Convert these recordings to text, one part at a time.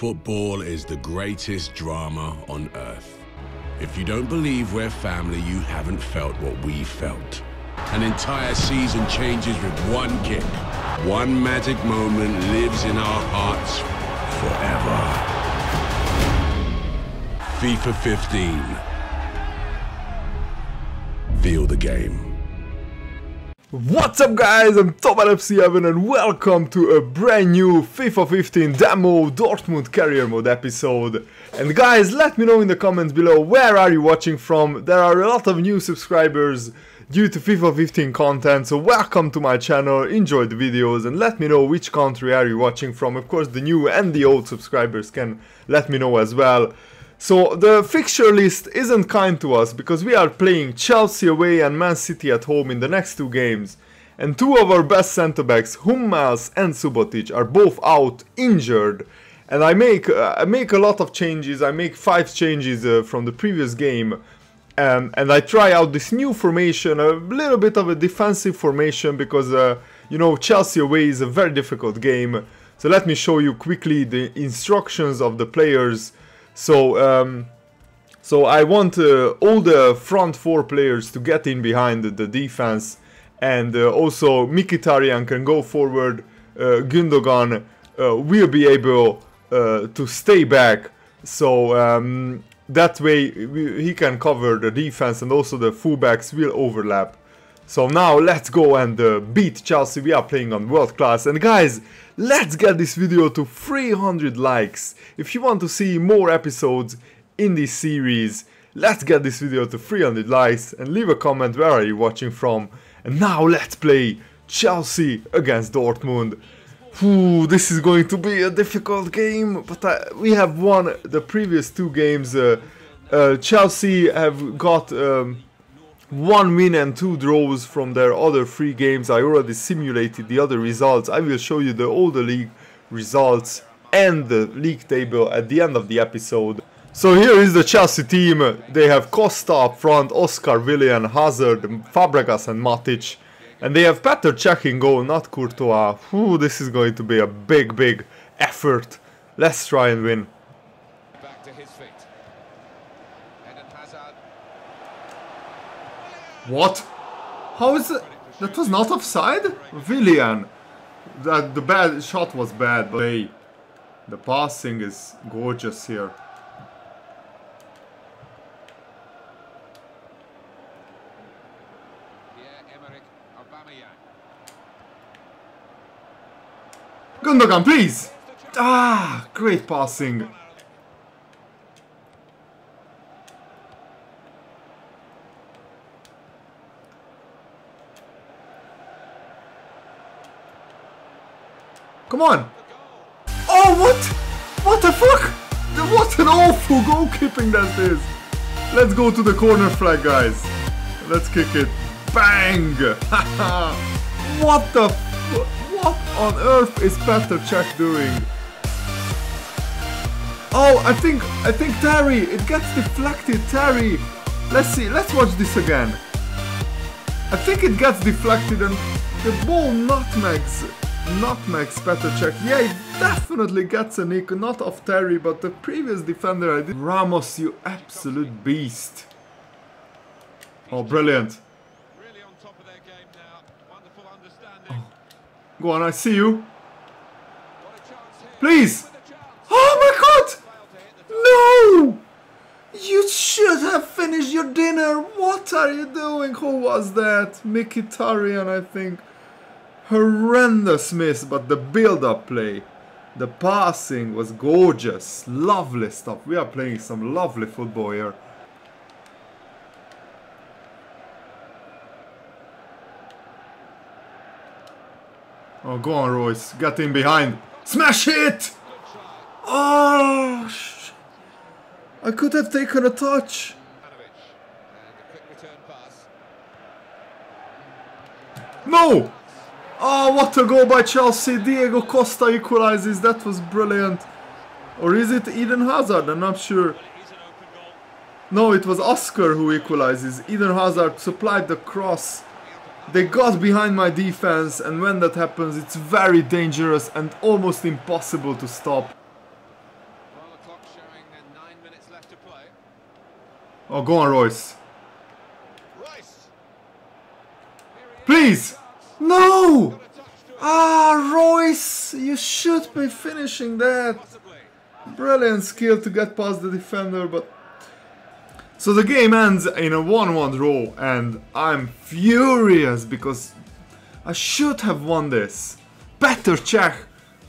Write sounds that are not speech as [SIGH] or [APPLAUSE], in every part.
Football is the greatest drama on earth. If you don't believe we're family, you haven't felt what we felt. An entire season changes with one kick. One magic moment lives in our hearts forever. FIFA 15. Feel the game. What's up guys, I'm TomLFCHeaven and welcome to a brand new FIFA 15 demo Dortmund career mode episode. And guys, let me know in the comments below where are you watching from. There are a lot of new subscribers due to FIFA 15 content, so welcome to my channel, enjoy the videos and let me know which country are you watching from. Of course the new and the old subscribers can let me know as well. So the fixture list isn't kind to us because we are playing Chelsea away and Man City at home in the next two games. And two of our best centre backs, Hummels and Subotic, are both out injured. And I make uh, I make a lot of changes. I make five changes uh, from the previous game, um, and I try out this new formation, a little bit of a defensive formation because uh, you know Chelsea away is a very difficult game. So let me show you quickly the instructions of the players. So, um, so I want uh, all the front four players to get in behind the, defense, and uh, also Mkhitaryan can go forward. Uh, Gundogan uh, will be able uh, to stay back, so um, that way he can cover the defense, and also the fullbacks will overlap. So now let's go and uh, beat Chelsea. We are playing on world class. And guys, let's get this video to 300 likes. If you want to see more episodes in this series, let's get this video to 300 likes and leave a comment where are you watching from. And now let's play Chelsea against Dortmund. Ooh, this is going to be a difficult game, but I, we have won the previous two games. Uh, uh, Chelsea have got... Um, one win and two draws from their other three games. I already simulated the other results. I will show you the the league results and the league table at the end of the episode. So here is the Chelsea team. They have Costa up front, Oscar, Willian, Hazard, Fabregas and Matic. And they have Petr Cech in goal, not Courtois. Ooh, this is going to be a big, big effort. Let's try and win. Back to his feet. Eden Hazard. What? How is it? That was not offside? Willian. That the bad shot was bad, but hey, the passing is gorgeous here. Gundogan, please! Ah, great passing. Come on! Oh, what? What the fuck? What an awful goalkeeping that is! Let's go to the corner flag, guys. Let's kick it. Bang! [LAUGHS] what the What on earth is Petr Cech doing? Oh, I think, I think Terry, it gets deflected, Terry. Let's see, let's watch this again. I think it gets deflected and the ball nutmegs, nutmegs Petr Cech. Yeah, it definitely gets a nick, not of Terry, but the previous defender I did. Ramos, you absolute beast. Oh, brilliant. Really on top of their game now. Wonderful understanding. Oh. Go on, I see you. What a chance here. Please. With a chance. Oh my god! Failed to hit the No! You should have finished your dinner. What are you doing? Who was that? Mkhitaryan, I think. Horrendous miss, but the build-up play, the passing was gorgeous. Lovely stuff. We are playing some lovely football here. Oh, go on, Reus. Get in behind. Smash it! Oh, I could have taken a touch. Ivanovic. And a quick return pass. No! Oh, what a goal by Chelsea. Diego Costa equalizes. That was brilliant. Or is it Eden Hazard? I'm not sure. No, it was Oscar who equalizes. Eden Hazard supplied the cross. They got behind my defense and when that happens it's very dangerous and almost impossible to stop. Oh, go on, Reus. Please! No! Ah, Reus! You should be finishing that. Brilliant skill to get past the defender, but... So the game ends in a 1-1 draw, and I'm furious because I should have won this. Petr Cech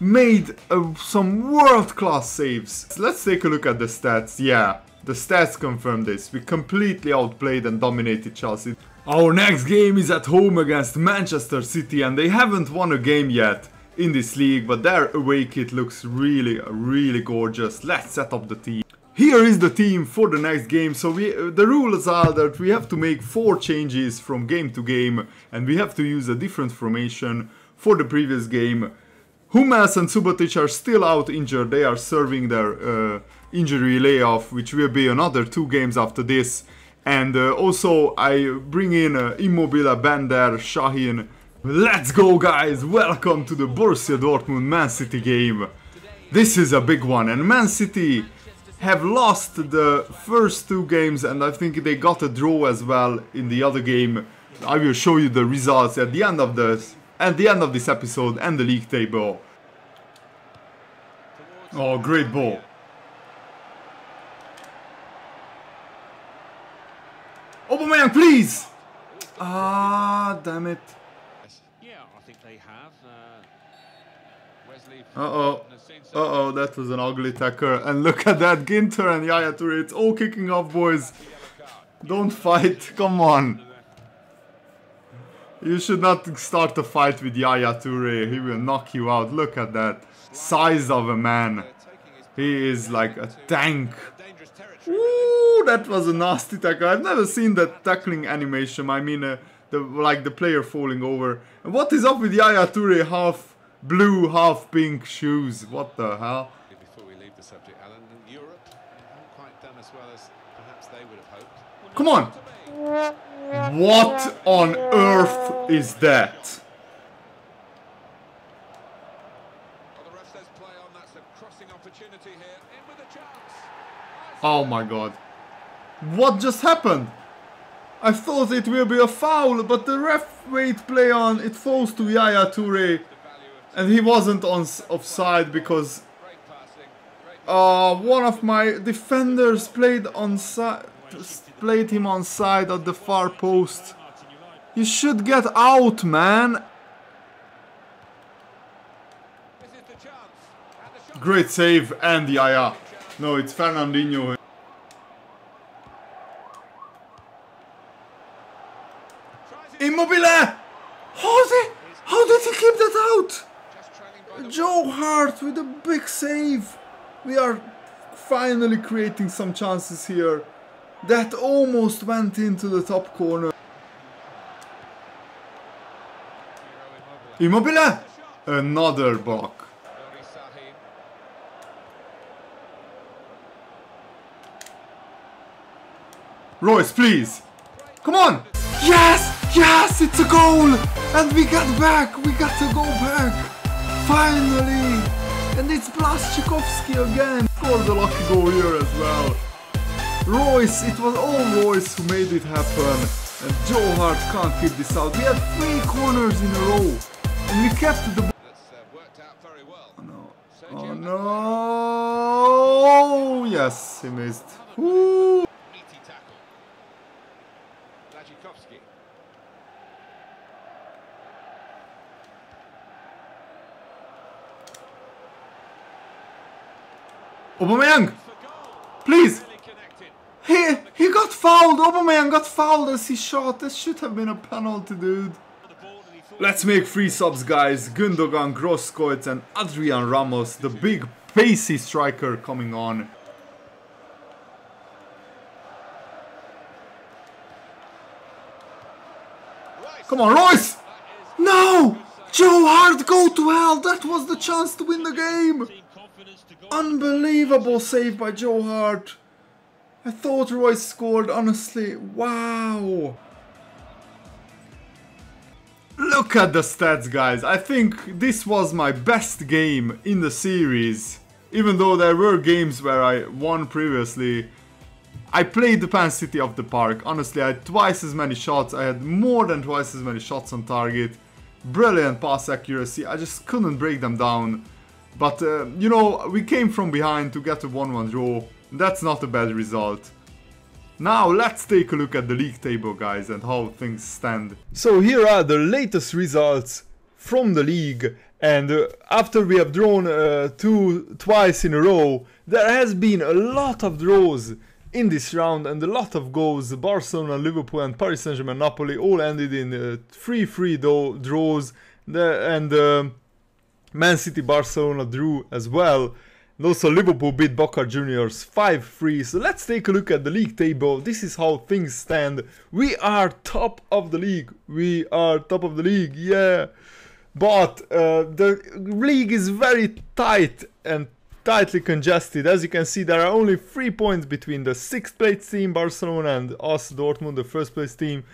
made uh, some world-class saves. Let's take a look at the stats. Yeah, the stats confirm this. We completely outplayed and dominated Chelsea. Our next game is at home against Manchester City and they haven't won a game yet in this league, but their away kit looks really, really gorgeous. Let's set up the team. Here is the team for the next game. So we, the rules are that we have to make four changes from game to game and we have to use a different formation for the previous game. Hummels and Subotic are still out injured. They are serving their uh, injury layoff, which will be another two games after this. And uh, also, I bring in uh, Immobile, Bender, Sahin. Let's go, guys! Welcome to the Borussia Dortmund Man City game. This is a big one, and Man City have lost the first two games, and I think they got a draw as well in the other game. I will show you the results at the end of this, at the end of this episode, and the league table. Oh, great ball! Aubameyang, please! Ah, damn it. Yeah, I think they have. Uh, Wesley. Uh-oh. has seen some- Uh-oh, that was an ugly tackle. And look at that, Ginter and Yaya Toure. It's all kicking off, boys. Don't fight. Come on. You should not start a fight with Yaya Toure. He will knock you out. Look at that. Size of a man. He is like a tank. Dangerous territory. Ooh, that was a nasty tackle. I've never seen that tackling animation. I mean, uh, the like the player falling over. And what is up with Yaya Toure? Half blue, half pink shoes. What the hell? Before we leave the subject, Alan, in Europe haven't quite done as well as perhaps they would have hoped. Come on. What on earth is that? Well, the ref says play on. That's a crossing opportunity here. In with a chance. Oh my god. What just happened? I thought it will be a foul, but the ref wait play on. It falls to Yaya Toure. And he wasn't on offside because uh, one of my defenders played on side, played him on side at the far post. You should get out, man. Great save and Yaya. No, it's Fernandinho. Tries it. Immobile! How did, how did he keep that out? Joe Hart with a big save. We are finally creating some chances here. That almost went into the top corner. Immobile! Another block. Reus, please. Come on. Yes! Yes! It's a goal! And we got back! We got to go back! Finally! And it's Blaszczykowski again! Scored the lucky goal here as well. Reus, it was all Reus who made it happen. And Joe Hart can't keep this out. We had three corners in a row. And we kept the ball. That's uh, worked out very well. No. Oh no! Yes, he missed. Woo! Aubameyang! Please! He he got fouled. Aubameyang got fouled as he shot. This should have been a penalty, dude. Let's make three subs, guys. Gundogan, Grosskreutz, and Adrian Ramos, the big pacey striker coming on. Come on, Reus! No! Joe Hart, go to hell! That was the chance to win the game! Unbelievable save by Joe Hart. I thought Reus scored, honestly. Wow. Look at the stats, guys. I think this was my best game in the series. Even though there were games where I won previously. I played the Man City of the park. Honestly, I had twice as many shots. I had more than twice as many shots on target. Brilliant pass accuracy. I just couldn't break them down. But, uh, you know, we came from behind to get a 1-1 draw. That's not a bad result. Now let's take a look at the league table guys and how things stand. So here are the latest results from the league and uh, after we have drawn uh, two twice in a row there has been a lot of draws in this round and a lot of goals. Barcelona, Liverpool and Paris Saint-Germain Napoli all ended in 3-3 uh, draws the, and uh, Man City Barcelona drew as well. And also Liverpool beat Boca Juniors 5-3. So let's take a look at the league table. This is how things stand. We are top of the league. We are top of the league, yeah. But uh, the league is very tight and tightly congested. As you can see, there are only three points between the sixth place team, Barcelona, and us, Dortmund, the first place team.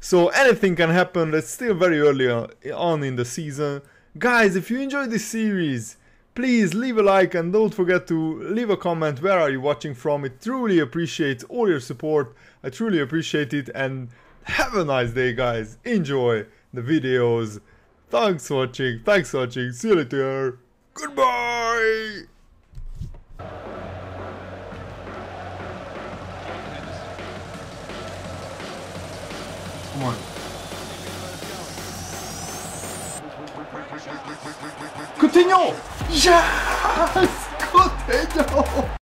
So anything can happen. It's still very early on in the season. Guys, if you enjoyed this series, please leave a like and don't forget to leave a comment where are you watching from. It truly appreciates all your support. I truly appreciate it and have a nice day guys. Enjoy the videos. Thanks for watching. Thanks for watching. See you later. Goodbye. 그티뇨! 야! 스코테뇨!